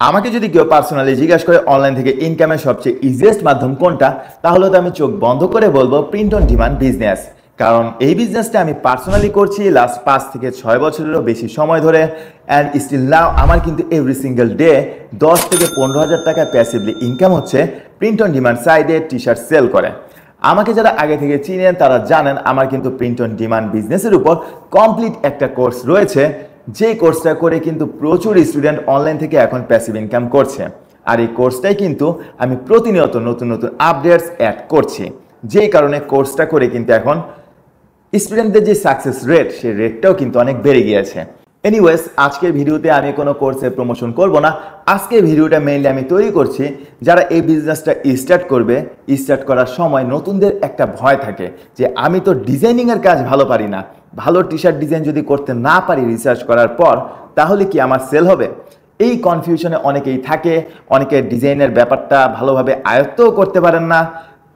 আমাকে যদি কেউ পার্সোনালি জিজ্ঞাসা করে অনলাইন থেকে ইনকামের সবচেয়ে ইজিয়েস্ট মাধ্যম কোনটা, তাহলে তো আমি চোখ বন্ধ করে বলব প্রিন্ট অন ডিমান্ড বিজনেস কারণ এই বিজনেসটা আমি পার্সোনালি করছি লাস্ট পাঁচ থেকে ছয় বছরেরও বেশি সময় ধরে। অ্যান্ড স্টিল নাও আমার কিন্তু এভরি সিঙ্গেল ডে দশ থেকে পনেরো হাজার টাকা প্যাসিভলি ইনকাম হচ্ছে প্রিন্ট অন ডিমান্ড সাইডে টি শার্ট সেল করে। আমাকে যারা আগে থেকে চিনেন, তারা জানেন আমার কিন্তু প্রিন্ট অন ডিমান্ড বিজনেসের উপর কমপ্লিট একটা কোর্স রয়েছে। যে কোর্সটা করে কিন্তু প্রচুর স্টুডেন্ট অনলাইন থেকে এখন প্যাসিভ ইনকাম করছে। আর এই কোর্সটাই কিন্তু আমি প্রতিনিয়ত নতুন নতুন আপডেটস অ্যাড করছি। যেই কারণে কোর্সটা করে কিন্তু এখন স্টুডেন্টদের যে সাকসেস রেট সেই রেটটাও কিন্তু অনেক বেড়ে গিয়েছে। এনিওয়েজ আজকের ভিডিওতে আমি কোনো কোর্সের প্রমোশন করব না। আজকের ভিডিওটা মেইনলি আমি তৈরি করছি যারা এই বিজনেসটা স্টার্ট করবে স্টার্ট করার সময় নতুনদের একটা ভয় থাকে যে আমি তো ডিজাইনিংয়ের কাজ ভালো পারি না। ভালো টি শার্ট ডিজাইন যদি করতে না পারি রিসার্চ করার পর, তাহলে কি আমার সেল হবে? এই কনফিউশনে অনেকেই থাকে, অনেকে ডিজাইনের ব্যাপারটা ভালোভাবে আয়ত্তও করতে পারেন না।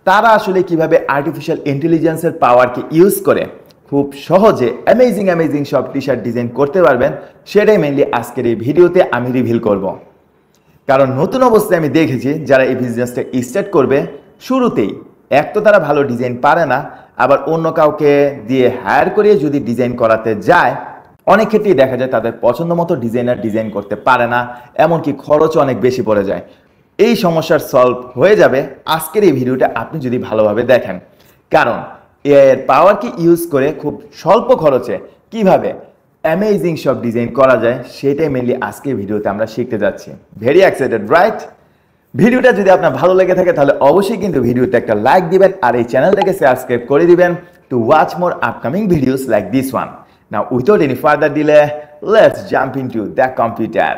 তারা আসলে কীভাবে আর্টিফিশিয়াল ইন্টেলিজেন্সের পাওয়ারকে ইউজ করে? খুব সহজে অ্যামেজিং অ্যামেজিং সব টি শার্ট ডিজাইন করতে পারবেন। সেটাই মেনলি আজকের এই ভিডিওতে আমি রিভিল করব। কারণ নতুন অবস্থায় আমি দেখেছি, যারা এই বিজনেসটা স্টার্ট করবে, শুরুতেই এক তো তারা ভালো ডিজাইন পারে না, আবার অন্য কাউকে দিয়ে হায়ার করিয়ে যদি ডিজাইন করাতে যায়, অনেক ক্ষেত্রেই দেখা যায় তাদের পছন্দ মতো ডিজাইনার ডিজাইন করতে পারে না, এমনকি খরচও অনেক বেশি পড়ে যায়। এই সমস্যার সলভ হয়ে যাবে আজকের এই ভিডিওটা আপনি যদি ভালোভাবে দেখেন। কারণ এর পাওয়ারকে ইউজ করে খুব স্বল্প খরচে কীভাবে অ্যামেজিং সব ডিজাইন করা যায়, সেটাই মেনলি আজকের ভিডিওতে আমরা শিখতে যাচ্ছি। ভেরি এক্সাইটেড রাইট ভিডিওটা যদি আপনার ভালো লেগে থাকে, তাহলে অবশ্যই কিন্তু ভিডিওতে একটা লাইক দিবেন আর এই চ্যানেলটাকে সাবস্ক্রাইব করে দিবেন to watch more upcoming videos like this one now without any further delay let's jump into the computer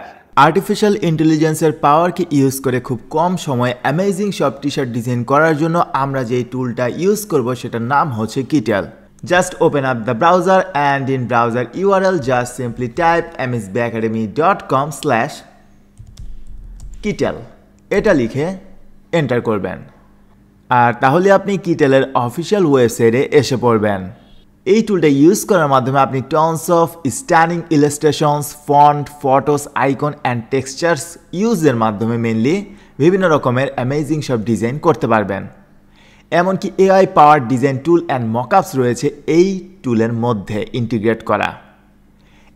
artificial ইন্টেলিজেন্সের পাওয়ারকে ইউজ করে খুব কম সময়ে অ্যামেজিং সব টি শার্ট ডিজাইন করার জন্য আমরা যেই টুলটা ইউজ করব সেটার নাম হচ্ছে Kittl just open up the browser and in browser URL just simply type MSB academy dot com slash Kittl এটা লিখে এন্টার করবেন। আর তাহলে আপনি কিটেলের অফিসিয়াল ওয়েবসাইটে এসে পড়বেন। এই টুলটা ইউজ করার মাধ্যমে আপনি tons of stunning illustrations font photos icon and textures ইউজের মাধ্যমে মেনলি বিভিন্ন রকমের অ্যামেজিং সব ডিজাইন করতে পারবেন। এমনকি AI power design tool and mockups রয়েছে এই টুলের মধ্যে ইন্টিগ্রেট করা।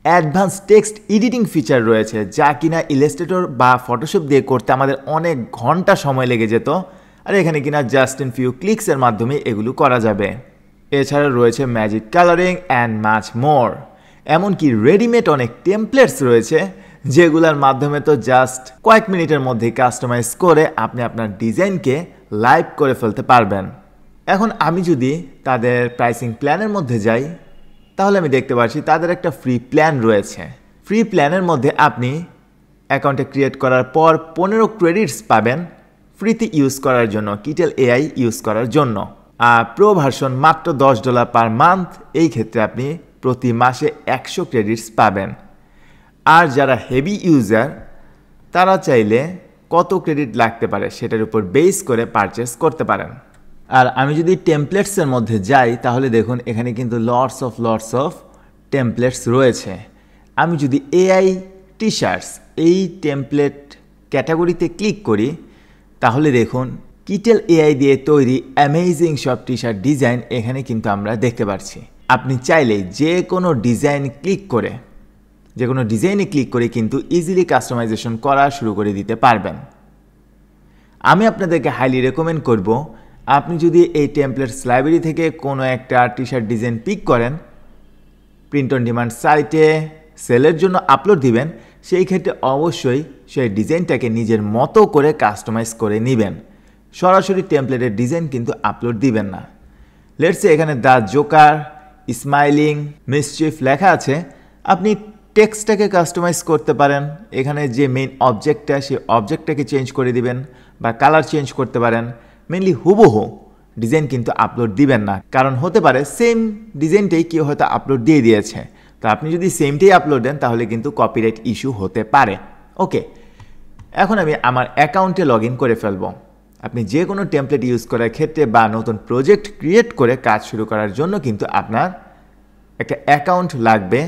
অ্যাডভান্স টেক্সট এডিটিং ফিচার রয়েছে যা কিনা ইলাস্ট্রেটর বা ফটোশপ দিয়ে করতে আমাদের অনেক ঘণ্টা সময় লেগে যেত, আর এখানে কিনা জাস্ট ইন ফিউ ক্লিক্সের মাধ্যমে এগুলো করা যাবে। এছাড়া রয়েছে magic colouring and much more এমনকি রেডিমেড অনেক টেমপ্লেটস রয়েছে, যেগুলোর মাধ্যমে তো জাস্ট কয়েক মিনিটের মধ্যেই কাস্টমাইজ করে আপনি আপনার ডিজাইনকে লাইভ করে ফেলতে পারবেন। এখন আমি যদি তাদের প্রাইসিং প্ল্যানের মধ্যে যাই, তাহলে আমি দেখতে পাচ্ছি তাদের একটা ফ্রি প্ল্যান রয়েছে। ফ্রি প্ল্যানের মধ্যে আপনি অ্যাকাউন্টে ক্রিয়েট করার পর পনেরো ক্রেডিটস পাবেন ফ্রিতে ইউজ করার জন্য কিটেল এআই ইউজ করার জন্য। প্রো ভার্সন মাত্র দশ ডলার পার মান্থ এই ক্ষেত্রে আপনি প্রতি মাসে একশো ক্রেডিটস পাবেন। আর যারা হেভি ইউজার তারা চাইলে কত ক্রেডিট লাগতে পারে সেটার উপর বেস করে পারচেস করতে পারেন। আর আমি যদি টেমপ্লেটসের মধ্যে যাই, তাহলে দেখুন এখানে কিন্তু lords of lords of templates রয়েছে। আমি যদি এআই টি শার্টস এই টেমপ্লেট ক্যাটাগরিতে ক্লিক করি, তাহলে দেখুন কিটেল এআই দিয়ে তৈরি অ্যামেজিং সব টি শার্ট ডিজাইন এখানে কিন্তু আমরা দেখতে পাচ্ছি আপনি চাইলে যে কোনো ডিজাইন ক্লিক করে, যে কোনো ডিজাইনে ক্লিক করে কিন্তু ইজিলি কাস্টমাইজেশন করা শুরু করে দিতে পারবেন। আমি আপনাদেরকে হাইলি রেকমেন্ড করব, আপনি যদি এই টেমপ্লেটস লাইব্রেরি থেকে কোনো একটা টি শার্ট ডিজাইন পিক করেন প্রিন্ট অন ডিমান্ড সাইটে সেলের জন্য আপলোড দিবেন, সেই ক্ষেত্রে অবশ্যই সেই ডিজাইনটাকে নিজের মতো করে কাস্টমাইজ করে নেবেন। সরাসরি টেমপ্লেটের ডিজাইন কিন্তু আপলোড দিবেন না। লেটসে এখানে দ্য জোকার স্মাইলিং মিসচিফ লেখা আছে। আপনি টেক্সটটাকে কাস্টমাইজ করতে পারেন। এখানে যে মেইন অবজেক্টটা সেই অবজেক্টটাকে চেঞ্জ করে দিবেন বা কালার চেঞ্জ করতে পারেন। মেনলি হুবহু ডিজাইন কিন্তু আপলোড দিবেন না। কারণ হতে পারে সেম ডিজাইনটাই কেউ হয়তো আপলোড দিয়ে দিয়েছে। তো আপনি যদি সেমটাই আপলোড দেন, তাহলে কিন্তু কপিরাইট ইস্যু হতে পারে। ওকে এখন আমি আমার অ্যাকাউন্টে লগ করে ফেলব। আপনি যে কোনো টেমপ্লেট ইউজ করার ক্ষেত্রে বা নতুন প্রজেক্ট ক্রিয়েট করে কাজ শুরু করার জন্য কিন্তু আপনার একটা অ্যাকাউন্ট লাগবে।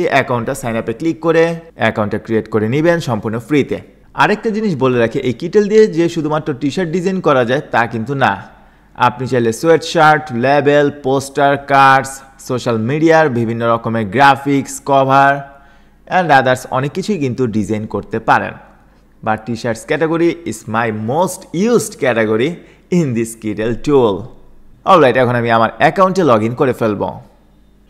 এই অ্যাকাউন্টটা সাইন আপে ক্লিক করে অ্যাকাউন্টটা ক্রিয়েট করে নেবেন সম্পূর্ণ ফ্রিতে আরেকটা জিনিস বলে রাখি, এই কিটেল দিয়ে যে শুধুমাত্র টি শার্ট ডিজাইন করা যায় তা কিন্তু না। আপনি চাইলে sweat shirt label poster cards social মিডিয়ার বিভিন্ন রকমের গ্রাফিক্স কভার অ্যান্ড আদার্স অনেক কিছুই কিন্তু ডিজাইন করতে পারেন। বা T shirts category is my most used category in this Kittl tool alright এখন আমি আমার অ্যাকাউন্টে লগ ইন করে ফেলব।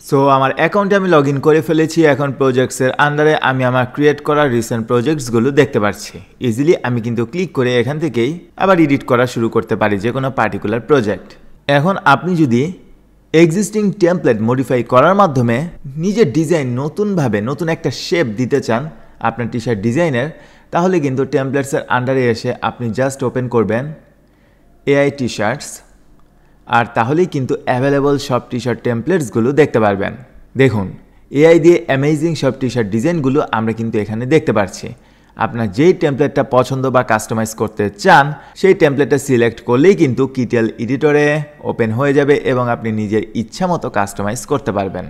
সো আমার অ্যাকাউন্টে আমি লগ ইন করে ফেলেছি এখন প্রজেক্টসের আন্ডারে আমি আমার ক্রিয়েট করা রিসেন্ট প্রজেক্টসগুলো দেখতে পাচ্ছি। ইজিলি আমি কিন্তু ক্লিক করে এখান থেকেই আবার এডিট করা শুরু করতে পারি যে কোনো পার্টিকুলার প্রজেক্ট এখন আপনি যদি এক্সিস্টিং টেমপ্লেট মডিফাই করার মাধ্যমে নিজের ডিজাইন নতুনভাবে, নতুন একটা শেপ দিতে চান, আপনার টি শার্ট ডিজাইনের তাহলে কিন্তু টেমপ্লেটসের আন্ডারে এসে আপনি জাস্ট ওপেন করবেন এআই টি শার্টস আর তাহলেই কিন্তু অ্যাভেলেবল সব টি শার্ট টেমপ্লেটসগুলো দেখতে পারবেন। দেখুন, এআই দিয়ে অ্যামেজিং সব টি শার্ট ডিজাইনগুলো আমরা কিন্তু এখানে দেখতে পাচ্ছি আপনার যেই টেমপ্লেটটা পছন্দ বা কাস্টমাইজ করতে চান, সেই টেমপ্লেটটা সিলেক্ট করলেই কিন্তু কিটেল এডিটরে ওপেন হয়ে যাবে এবং আপনি নিজের ইচ্ছা মতো কাস্টমাইজ করতে পারবেন।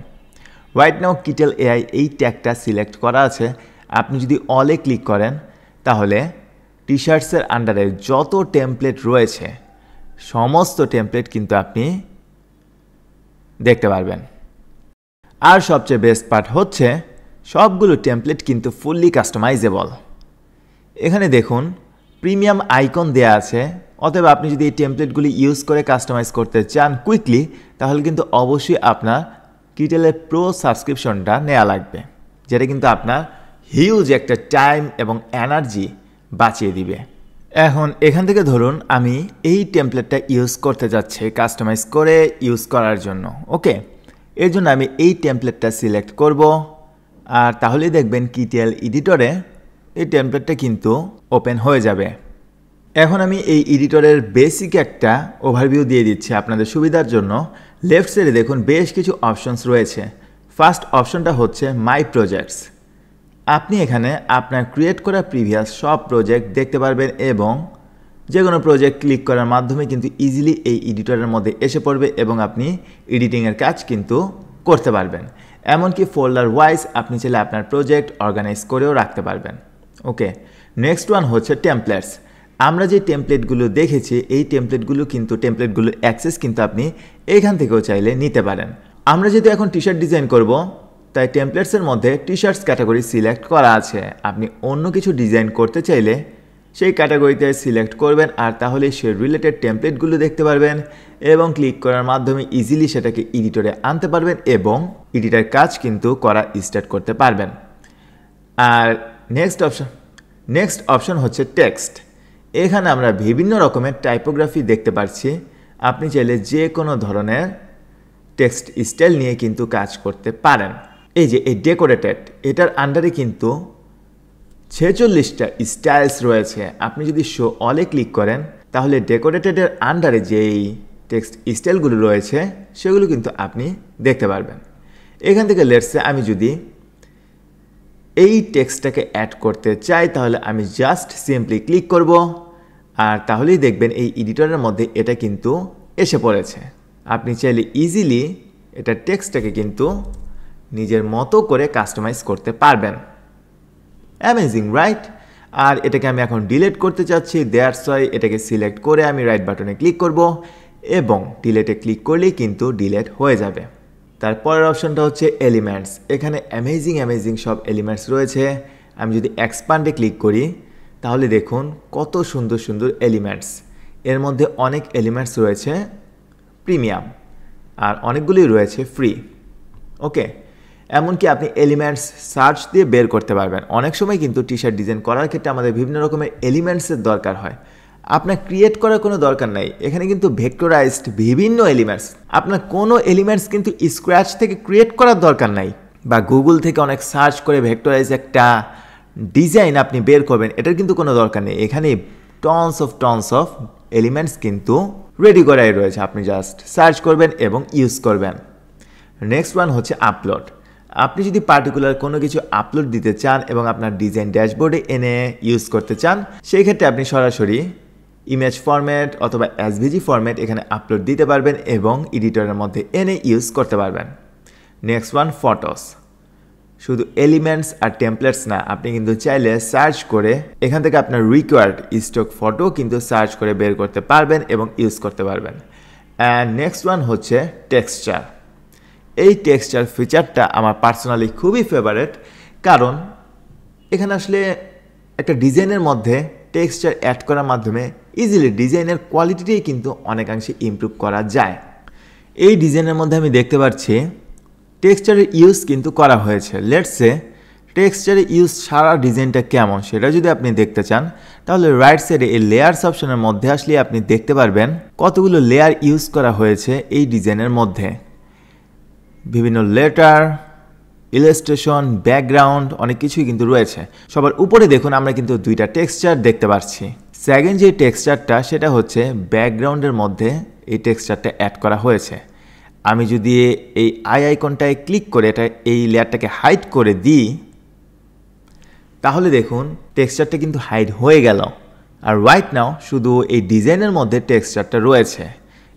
হোয়াইট নাও কিটেল এআই এই ট্যাগটা সিলেক্ট করা আছে। আপনি যদি অলে ক্লিক করেন, তাহলে টি শার্টসের আন্ডারে যত টেমপ্লেট রয়েছে, সমস্ত টেমপ্লেট কিন্তু আপনি দেখতে পারবেন। আর সবচেয়ে বেস্ট পার্ট হচ্ছে, সবগুলো টেমপ্লেট কিন্তু ফুললি কাস্টমাইজেবল এখানে দেখুন প্রিমিয়াম আইকন দেয়া আছে, অতএব আপনি যদি এই টেমপ্লেটগুলি ইউজ করে কাস্টমাইজ করতে চান কুইকলি তাহলে কিন্তু অবশ্যই আপনার কিটেলের প্রো সাবস্ক্রিপশনটা নেওয়া লাগবে, যেটা কিন্তু আপনার হিউজ একটা টাইম এবং এনার্জি বাঁচিয়ে দিবে। এখন এখান থেকে ধরুন আমি এই টেমপ্লেটটা ইউজ করতে যাচ্ছি কাস্টমাইজ করে ইউজ করার জন্য ওকে এর জন্য আমি এই টেমপ্লেটটা সিলেক্ট করব। আর তাহলেই দেখবেন কিটিএল এডিটরে এই টেমপ্লেটটা কিন্তু ওপেন হয়ে যাবে। এখন আমি এই এডিটরের বেসিক একটা ওভারভিউ দিয়ে দিচ্ছি আপনাদের সুবিধার জন্য। লেফট সাইডে দেখুন বেশ কিছু অপশনস রয়েছে। ফার্স্ট অপশনটা হচ্ছে মাই প্রজেক্টস আপনি এখানে আপনার ক্রিয়েট করা প্রিভিয়াস সব প্রজেক্ট দেখতে পারবেন এবং যে কোনো প্রজেক্ট ক্লিক করার মাধ্যমে কিন্তু ইজিলি এই এডিটরের মধ্যে এসে পড়বে এবং আপনি এডিটিংয়ের কাজ কিন্তু করতে পারবেন। এমনকি ফোল্ডার ওয়াইজ আপনি চাইলে আপনার প্রজেক্ট অর্গানাইজ করেও রাখতে পারবেন। ওকে নেক্সট ওয়ান হচ্ছে টেমপ্লেটস আমরা যে টেমপ্লেটগুলো দেখেছি, এই টেমপ্লেটগুলো কিন্তু টেমপ্লেটগুলোর অ্যাক্সেস কিন্তু আপনি এখান থেকেও চাইলে নিতে পারেন। আমরা যেহেতু এখন টি শার্ট ডিজাইন করব তাই টেমপ্লেটসের মধ্যে টি শার্টস ক্যাটাগরি সিলেক্ট করা আছে। আপনি অন্য কিছু ডিজাইন করতে চাইলে সেই ক্যাটাগরিতে সিলেক্ট করবেন আর তাহলে সে রিলেটেড টেমপ্লেটগুলো দেখতে পারবেন এবং ক্লিক করার মাধ্যমে ইজিলি সেটাকে এডিটরে আনতে পারবেন এবং এডিটার কাজ কিন্তু করা স্টার্ট করতে পারবেন। আর নেক্সট অপশন নেক্সট অপশন হচ্ছে টেক্সট এখানে আমরা বিভিন্ন রকমের টাইপোগ্রাফি দেখতে পাচ্ছি আপনি চাইলে যে কোনো ধরনের টেক্সট স্টাইল নিয়ে কিন্তু কাজ করতে পারেন। এই যে, এই ডেকোরেটেড এটার আন্ডারে কিন্তু ছেচল্লিশটা স্টাইলস রয়েছে। আপনি যদি শো অলে ক্লিক করেন, তাহলে ডেকোরেটেডের আন্ডারে যেই টেক্সট স্টাইলগুলো রয়েছে, সেগুলো কিন্তু আপনি দেখতে পারবেন। এখান থেকে লেটসে আমি যদি এই টেক্সটটাকে অ্যাড করতে চাই, তাহলে আমি জাস্ট সিম্পলি ক্লিক করব। আর তাহলেই দেখবেন এই এডিটরের মধ্যে এটা কিন্তু এসে পড়েছে। আপনি চাইলে ইজিলি এটা টেক্সটটাকে কিন্তু নিজের মতো করে কাস্টমাইজ করতে পারবেন। অ্যামেজিং রাইট আর এটাকে আমি এখন ডিলেট করতে চাচ্ছি দেয়ার সয় এটাকে সিলেক্ট করে আমি রাইট বাটনে ক্লিক করব এবং ডিলেটে ক্লিক করলেই কিন্তু ডিলেট হয়ে যাবে। তারপরের অপশনটা হচ্ছে এলিমেন্টস এখানে অ্যামেজিং অ্যামেজিং সব এলিমেন্টস রয়েছে। আমি যদি এক্সপান্ডে ক্লিক করি, তাহলে দেখুন কত সুন্দর সুন্দর এলিমেন্টস এর মধ্যে অনেক এলিমেন্টস রয়েছে প্রিমিয়াম আর অনেকগুলি রয়েছে ফ্রি ওকে এমনকি আপনি এলিমেন্টস সার্চ দিয়ে বের করতে পারবেন। অনেক সময় কিন্তু টি শার্ট ডিজাইন করার ক্ষেত্রে আমাদের বিভিন্ন রকমের এলিমেন্টসের দরকার হয়। আপনার ক্রিয়েট করার কোনো দরকার নাই। এখানে কিন্তু ভেক্টরাইজড বিভিন্ন এলিমেন্টস আপনার কোনো এলিমেন্টস কিন্তু স্ক্র্যাচ থেকে ক্রিয়েট করার দরকার নাই। বা গুগল থেকে অনেক সার্চ করে ভেক্টরাইজ একটা ডিজাইন আপনি বের করবেন, এটার কিন্তু কোনো দরকার নেই। এখানে tons of tons of elements কিন্তু রেডি করাই রয়েছে। আপনি জাস্ট সার্চ করবেন এবং ইউজ করবেন। নেক্সট ওয়ান হচ্ছে আপলোড আপনি যদি পার্টিকুলার কোনো কিছু আপলোড দিতে চান এবং আপনার ডিজাইন ড্যাশবোর্ডে এনে ইউজ করতে চান, সেই ক্ষেত্রে আপনি সরাসরি ইমেজ ফরম্যাট অথবা এসভিজি ফরম্যাট এখানে আপলোড দিতে পারবেন এবং এডিটরের মধ্যে এনে ইউজ করতে পারবেন। নেক্সট ওয়ান ফটোস শুধু এলিমেন্টস আর টেমপ্লেটস না, আপনি কিন্তু চাইলে সার্চ করে এখান থেকে আপনার রিকোয়ার্ড স্টক ফটো কিন্তু সার্চ করে বের করতে পারবেন এবং ইউজ করতে পারবেন। অ্যান্ড নেক্সট ওয়ান হচ্ছে টেক্সচার এই টেক্সচার ফিচারটা আমার পার্সোনালি খুবই ফেভারেট কারণ এখানে আসলে একটা ডিজাইনের মধ্যে টেক্সচার অ্যাড করার মাধ্যমে ইজিলি ডিজাইনের কোয়ালিটিটাই কিন্তু অনেকাংশে ইমপ্রুভ করা যায়। এই ডিজাইনের মধ্যে আমি দেখতে পাচ্ছি টেক্সচারের ইউজ কিন্তু করা হয়েছে। লেটসে টেক্সচারের ইউজ সারা ডিজাইনটা কেমন সেটা যদি আপনি দেখতে চান, তাহলে রাইট সাইডে এই লেয়ার্স অপশনের মধ্যে আসলে আপনি দেখতে পারবেন কতগুলো লেয়ার ইউজ করা হয়েছে এই ডিজাইনের মধ্যে। বিভিন্ন লেটার ইলাস্ট্রেশন ব্যাকগ্রাউন্ড অনেক কিছুই কিন্তু রয়েছে। সবার উপরে দেখুন আমরা কিন্তু দুইটা টেক্সচার দেখতে পাচ্ছি। সেকেন্ড যে টেক্সচারটা সেটা হচ্ছে ব্যাকগ্রাউন্ডের মধ্যে এই টেক্সচারটা অ্যাড করা হয়েছে। আমি যদি এই আই আইকনটায় ক্লিক করে এটা, এই লেয়ারটাকে হাইড করে দিই, তাহলে দেখুন টেক্সচারটা কিন্তু হাইড হয়ে গেল। আর রাইট নাও শুধু এই ডিজাইনের মধ্যে টেক্সচারটা রয়েছে।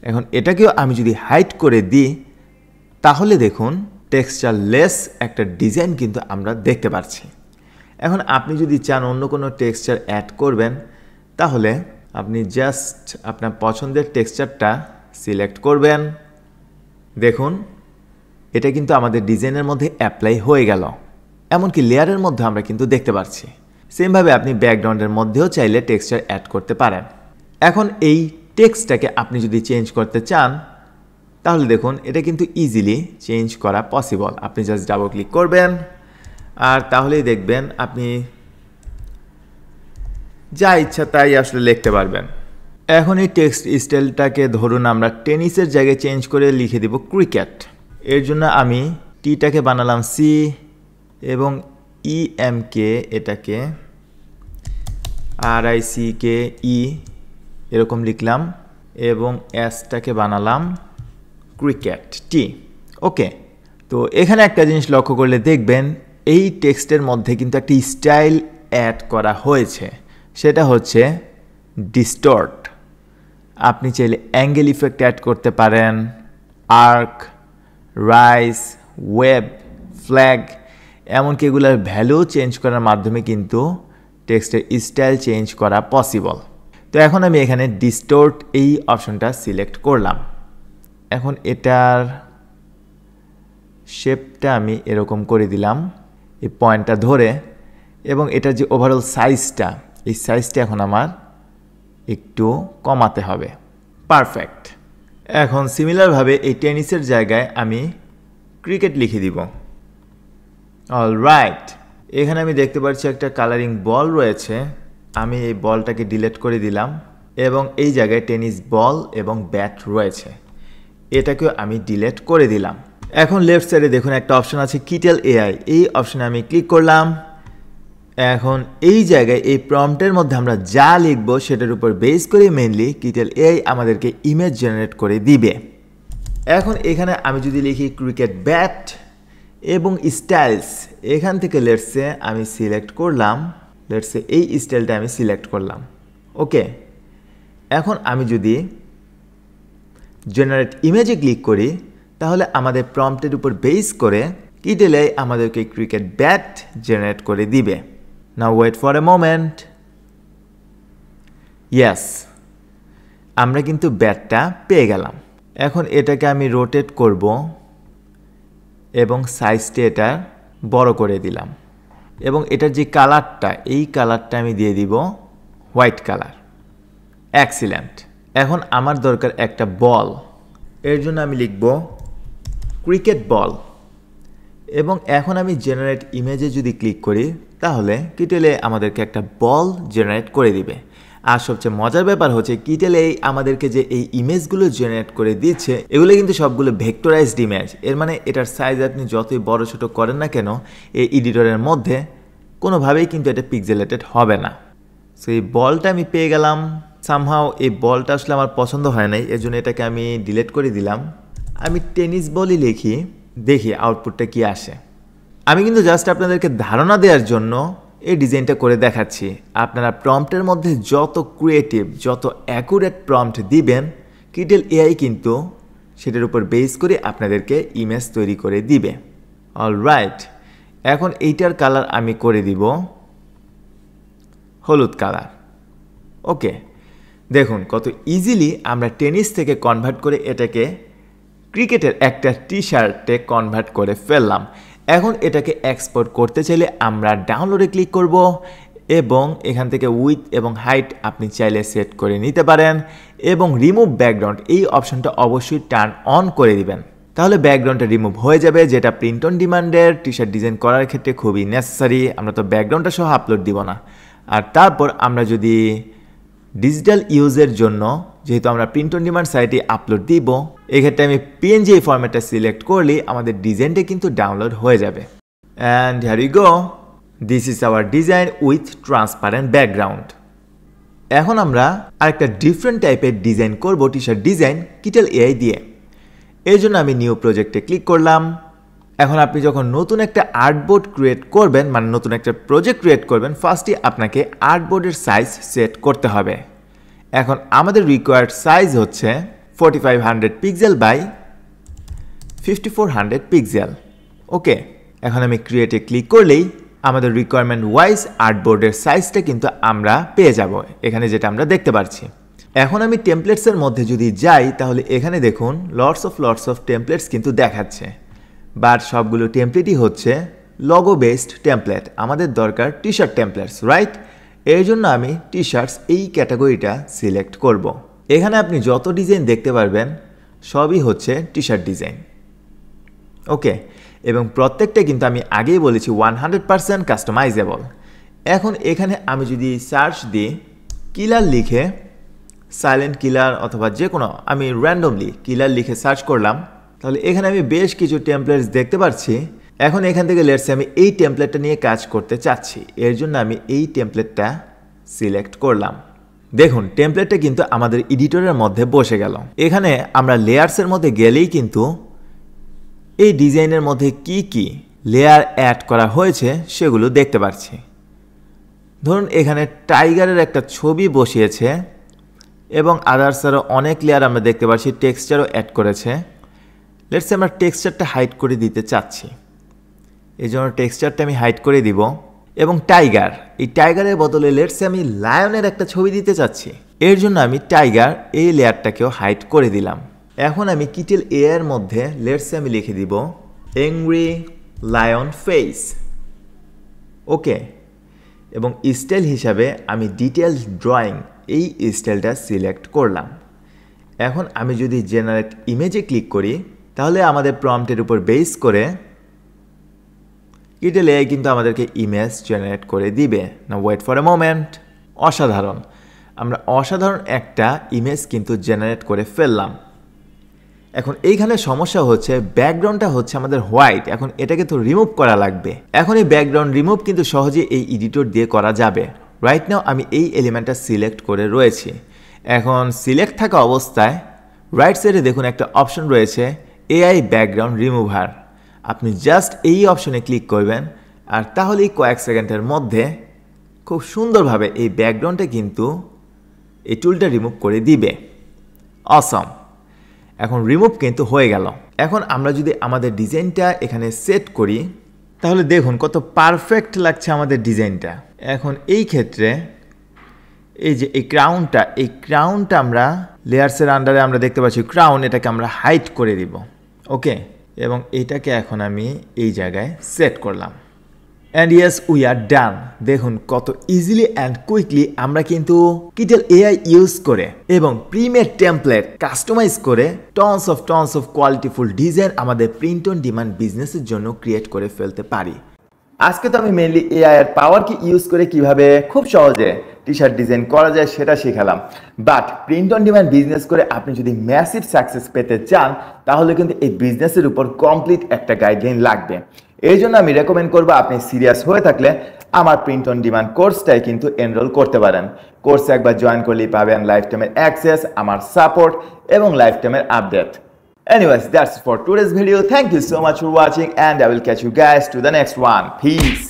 এখন এটাকেও আমি যদি হাইড করে দিই তাহলে দেখুন টেক্সচার লেস একটা ডিজাইন কিন্তু আমরা দেখতে পাচ্ছি এখন আপনি যদি চান অন্য কোনো টেক্সচার অ্যাড করবেন, তাহলে আপনি জাস্ট আপনার পছন্দের টেক্সচারটা সিলেক্ট করবেন। দেখুন, এটা কিন্তু আমাদের ডিজাইনের মধ্যে অ্যাপ্লাই হয়ে গেল। এমনকি লেয়ারের মধ্যে আমরা কিন্তু দেখতে পাচ্ছি সেমভাবে আপনি ব্যাকগ্রাউন্ডের মধ্যেও চাইলে টেক্সচার অ্যাড করতে পারেন। এখন এই টেক্সটটাকে আপনি যদি চেঞ্জ করতে চান তাহলে দেখুন, এটা কিন্তু ইজিলি চেঞ্জ করা পসিবল আপনি জাস্ট ডাবল ক্লিক করবেন, আর তাহলেই দেখবেন আপনি যা ইচ্ছা তাই আসলে লিখতে পারবেন। এখন এই টেক্সট স্টাইলটাকে ধরুন আমরা টেনিসের জায়গায় চেঞ্জ করে লিখে দিব ক্রিকেট এর জন্য আমি টিটাকে বানালাম সি এবং ই এম কে এটাকে আর আই সি কে ই এরকম লিখলাম এবং এসটাকে বানালাম ক্রিকেট টি। ওকে, তো এখানে একটা জিনিস লক্ষ্য করলে দেখবেন, এই টেক্সটের মধ্যে কিন্তু একটি স্টাইল অ্যাড করা হয়েছে। সেটা হচ্ছে ডিস্টর্ট আপনি চাইলে অ্যাঙ্গেল ইফেক্ট অ্যাড করতে পারেন আর্ক রাইস ওয়েব ফ্ল্যাগ এমনকি এগুলোর ভ্যালু চেঞ্জ করার মাধ্যমে কিন্তু টেক্সটের স্টাইল চেঞ্জ করা পসিবল তো এখন আমি এখানে ডিস্টোর্ট এই অপশনটা সিলেক্ট করলাম। এখন এটার শেপটা আমি এরকম করে দিলাম, এই পয়েন্টটা ধরে, এবং এটার যে ওভারঅল সাইজটা এই সাইজটা এখন আমার একটু কমাতে হবে। পারফেক্ট এখন সিমিলারভাবে এই টেনিসের জায়গায় আমি ক্রিকেট লিখে দিব। অল রাইট এখানে আমি দেখতে পাচ্ছি একটা কালারিং বল রয়েছে। আমি এই বলটাকে ডিলেট করে দিলাম, এবং এই জায়গায় টেনিস বল এবং ব্যাট রয়েছে। এটাকেও আমি ডিলেট করে দিলাম। এখন লেফট সাইডে দেখুন একটা অপশন আছে কিটেল এআই এই অপশনে আমি ক্লিক করলাম। এখন এই জায়গায় এই প্রম্পটের মধ্যে আমরা যা লিখব সেটার উপর বেস করে মেনলি কিটেল এআই আমাদেরকে ইমেজ জেনারেট করে দিবে। এখন এখানে আমি যদি লিখি ক্রিকেট ব্যাট এবং স্টাইলস এখান থেকে লেটসে আমি সিলেক্ট করলাম। লেটসে এই স্টাইলটা আমি সিলেক্ট করলাম। ওকে এখন আমি যদি জেনারেট ইমেজে ক্লিক করি, তাহলে আমাদের প্রম্পটের উপর বেস করে কিটেলে আমাদেরকে ক্রিকেট ব্যাট জেনারেট করে দিবে। Now wait for a moment yes আমরা কিন্তু ব্যাটটা পেয়ে গেলাম। এখন এটাকে আমি রোটেট করব এবং সাইজটা এটা বড় করে দিলাম। এবং এটার যে কালারটা এই কালারটা আমি দিয়ে দিব হোয়াইট কালার অ্যাক্সিলেন্ট এখন আমার দরকার একটা বল। এর জন্য আমি লিখব ক্রিকেট বল। এবং এখন আমি জেনারেট ইমেজে যদি ক্লিক করি, তাহলে কিটেলে আমাদেরকে একটা বল জেনারেট করে দিবে। আর সবচেয়ে মজার ব্যাপার হচ্ছে কিটেলে আমাদেরকে যে এই ইমেজগুলো জেনারেট করে দিচ্ছে, এগুলো কিন্তু সবগুলো ভেক্টরাইজড ইমেজ এর মানে এটার সাইজ আপনি যতই বড় ছোট করেন না কেন, এই এডিটরের মধ্যে কোনোভাবেই কিন্তু এটা পিক্সেলেটেড হবে না। সো এই বলটা আমি পেয়ে গেলাম। সামহাও এই বলটা আসলে আমার পছন্দ হয় নাই এর জন্য এটাকে আমি ডিলেট করে দিলাম। আমি টেনিস বলই লিখি, দেখি আউটপুটটা কি আসে। আমি কিন্তু জাস্ট আপনাদেরকে ধারণা দেওয়ার জন্য এই ডিজাইনটা করে দেখাচ্ছি। আপনারা প্রম্পটের মধ্যে যত ক্রিয়েটিভ যত অ্যাকুরেট প্রম্পট দিবেন কিটেল এআই কিন্তু সেটার উপর বেস করে আপনাদেরকে ইমেজ তৈরি করে দিবে। অল রাইট এখন এইটার কালার আমি করে দিব হলুদ কালার ওকে দেখুন কত ইজিলি আমরা টেনিস থেকে কনভার্ট করে এটাকে ক্রিকেটের একটা টি শার্টে কনভার্ট করে ফেললাম। এখন এটাকে এক্সপোর্ট করতে চাইলে আমরা ডাউনলোডে ক্লিক করব এবং এখান থেকে উইথ এবং হাইট আপনি চাইলে সেট করে নিতে পারেন এবং রিমুভ ব্যাকগ্রাউন্ড এই অপশনটা অবশ্যই টার্ন অন করে দিবেন। তাহলে ব্যাকগ্রাউন্ডটা রিমুভ হয়ে যাবে, যেটা প্রিন্ট অন ডিমান্ডের টি শার্ট ডিজাইন করার ক্ষেত্রে খুবই নেসেসারি আমরা তো ব্যাকগ্রাউন্ডটা সহ আপলোড দিব না। আর তারপর আমরা যদি ডিজিটাল ইউজের জন্য, যেহেতু আমরা প্রিন্ট অন ডিমান্ড সাইটে আপলোড দিব, এক্ষেত্রে আমি পিএনজি এই ফরম্যাটটা সিলেক্ট করলে আমাদের ডিজাইনটা কিন্তু ডাউনলোড হয়ে যাবে। And here go this is our design with transparent background এখন আমরা আরেকটা ডিফারেন্ট টাইপের ডিজাইন করব T shirt design Kittl AI দিয়ে। এই জন্য আমি নিউ প্রজেক্টে ক্লিক করলাম। এখন আপনি যখন নতুন একটা আর্টবোর্ড ক্রিয়েট করবেন মানে নতুন একটা প্রজেক্ট ক্রিয়েট করবেন ফার্স্টই আপনাকে আর্টবোর্ডের সাইজ সেট করতে হবে। এখন আমাদের রিকোয়ার্ড সাইজ হচ্ছে forty five hundred pixel by fifty four hundred pixel okay এখন আমি ক্রিয়েটে ক্লিক করলেই আমাদের রিকোয়ারমেন্ট ওয়াইজ আর্টবোর্ডের সাইজটা কিন্তু আমরা পেয়ে যাব, এখানে যেটা আমরা দেখতে পাচ্ছি এখন আমি টেমপ্লেটসের মধ্যে যদি যাই, তাহলে এখানে দেখুন lots of lots of templates কিন্তু দেখাচ্ছে। বাট সবগুলো টেমপ্লেটই হচ্ছে লগো বেসড টেমপ্লেট আমাদের দরকার টি শার্ট টেমপ্লেটস রাইট এর জন্য আমি টি শার্টস এই ক্যাটাগরিটা সিলেক্ট করব। এখানে আপনি যত ডিজাইন দেখতে পারবেন, সবই হচ্ছে টি শার্ট ডিজাইন ওকে এবং প্রত্যেকটা কিন্তু আমি আগেই বলেছি ওয়ান হান্ড্রেড পারসেন্ট কাস্টমাইজেবল এখন এখানে আমি যদি সার্চ দিই কিলার লিখে সাইলেন্ট কিলার অথবা যে কোনো, আমি র্যান্ডমলি কিলার লিখে সার্চ করলাম। তাহলে এখানে আমি বেশ কিছু টেমপ্লেটস দেখতে পাচ্ছি এখন এখান থেকে লেটসে আমি এই টেমপ্লেটটা নিয়ে কাজ করতে চাচ্ছি। এর জন্য আমি এই টেমপ্লেটটা সিলেক্ট করলাম। দেখুন টেমপ্লেটটা কিন্তু আমাদের এডিটরের মধ্যে বসে গেল। এখানে আমরা লেয়ার্সের মধ্যে গেলেই কিন্তু এই ডিজাইনের মধ্যে কি কি লেয়ার অ্যাড করা হয়েছে সেগুলো দেখতে পাচ্ছি ধরুন, এখানে টাইগারের একটা ছবি বসিয়েছে এবং আদার্স আরও অনেক লেয়ার আমরা দেখতে পাচ্ছি টেক্সচারও অ্যাড করেছে। লেটসে আমরা টেক্সচারটা হাইড করে দিতে চাচ্ছি। এই জন্য টেক্সচারটা আমি হাইড করে দিব। এবং টাইগার এই টাইগারের বদলে লেটসে আমি লায়নের একটা ছবি দিতে চাচ্ছি। এর জন্য আমি টাইগার এই লেয়ারটাকেও হাইড করে দিলাম। এখন আমি কিটেল এ এর মধ্যে লেটসে আমি লিখে দিব এংরি লায়ন ফেস ওকে এবং স্টাইল হিসাবে আমি ডিটেল ড্রয়িং এই স্টাইলটা সিলেক্ট করলাম। এখন আমি যদি জেনারেট ইমেজে ক্লিক করি তাহলে আমাদের প্রম্পটের উপর বেস করে এআই কিন্তু আমাদেরকে ইমেজ জেনারেট করে দিবে। না ওয়েট ফর এ মোমেন্ট অসাধারণ। আমরা অসাধারণ একটা ইমেজ কিন্তু জেনারেট করে ফেললাম। এখন এইখানে সমস্যা হচ্ছে ব্যাকগ্রাউন্ডটা হচ্ছে আমাদের হোয়াইট এখন এটাকে তো রিমুভ করা লাগবে। এখন এই ব্যাকগ্রাউন্ড রিমুভ কিন্তু সহজে এই এডিটর দিয়ে করা যাবে। রাইট নাও আমি এই এলিমেন্টটা সিলেক্ট করে রয়েছি। এখন সিলেক্ট থাকা অবস্থায় রাইট সাইডে দেখুন একটা অপশন রয়েছে। এআই ব্যাকগ্রাউন্ড রিমুভার আপনি জাস্ট এই অপশনে ক্লিক করবেন, আর তাহলেই কয়েক সেকেন্ডের মধ্যে খুব সুন্দরভাবে এই ব্যাকগ্রাউন্ডটা কিন্তু এই টুলটা রিমুভ করে দিবে। অসম এখন রিমুভ কিন্তু হয়ে গেল। এখন আমরা যদি আমাদের ডিজাইনটা এখানে সেট করি, তাহলে দেখুন কত পারফেক্ট লাগছে আমাদের ডিজাইনটা এখন এই ক্ষেত্রে এই যে এই ক্রাউনটা এই ক্রাউনটা আমরা লেয়ার্সের আন্ডারে আমরা দেখতে পাচ্ছি। ক্রাউন এটাকে আমরা হাইট করে দিব। ওকে এবং এটাকে এখন আমি এই জায়গায় সেট করলাম। অ্যান্ড ইয়াস উই আর ডান দেখুন, কত ইজিলি অ্যান্ড কুইকলি আমরা কিন্তু কিটেল এআই ইউজ করে এবং প্রিমের টেমপ্লেট কাস্টমাইজ করে tons of tons of qualityful design আমাদের প্রিন্ট অন ডিমান্ড বিজনেসের জন্য ক্রিয়েট করে ফেলতে পারি। আজকে তো আমি মেনলি এআই এর পাওয়ারকে ইউজ করে কীভাবে খুব সহজে টি শার্ট ডিজাইন করা যায় সেটা শেখালাম। But print on demand business করে আপনি যদি ম্যাসিভ সাকসেস পেতে চান, তাহলে কিন্তু এই বিজনেসের উপর কমপ্লিট একটা গাইডলাইন লাগবে। এই জন্য আমি রেকমেন্ড করব আপনি সিরিয়াস হয়ে থাকলে আমার প্রিন্ট অন ডিমান্ড কোর্সটাই কিন্তু এনরোল করতে পারেন। কোর্সে একবার জয়েন করলেই পাবেন লাইফ টাইমের অ্যাক্সেস আমার সাপোর্ট এবং লাইফ টাইমের update Anyways, that's for today's video. Thank you so much for watching and I will catch you guys to the next one. Peace.